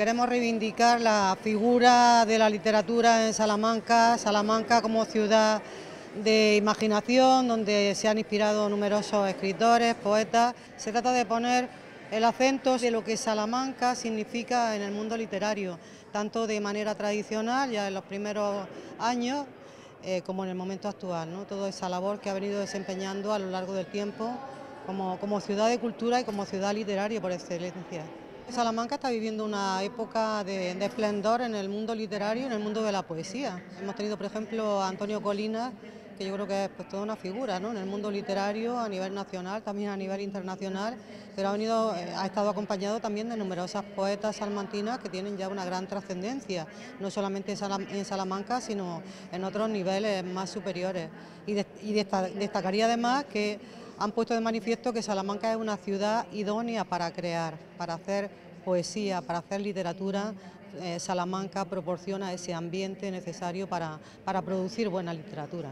Queremos reivindicar la figura de la literatura en Salamanca, Salamanca como ciudad de imaginación, donde se han inspirado numerosos escritores, poetas. Se trata de poner el acento de lo que Salamanca significa en el mundo literario, tanto de manera tradicional, ya en los primeros años, eh, como en el momento actual. Toda esa labor que ha venido desempeñando a lo largo del tiempo como ciudad de cultura y como ciudad literaria por excelencia. Salamanca está viviendo una época de, esplendor en el mundo literario y en el mundo de la poesía. Hemos tenido, por ejemplo, a Antonio Colinas, que yo creo que es pues, toda una figura en el mundo literario a nivel nacional, también a nivel internacional, pero ha, venido, eh, ha estado acompañado también de numerosas poetas salmantinas que tienen ya una gran trascendencia, no solamente en Salamanca, sino en otros niveles más superiores. Y destacaría además que han puesto de manifiesto que Salamanca es una ciudad idónea para crear, para hacer poesía, para hacer literatura. Eh, Salamanca proporciona ese ambiente necesario para, para producir buena literatura.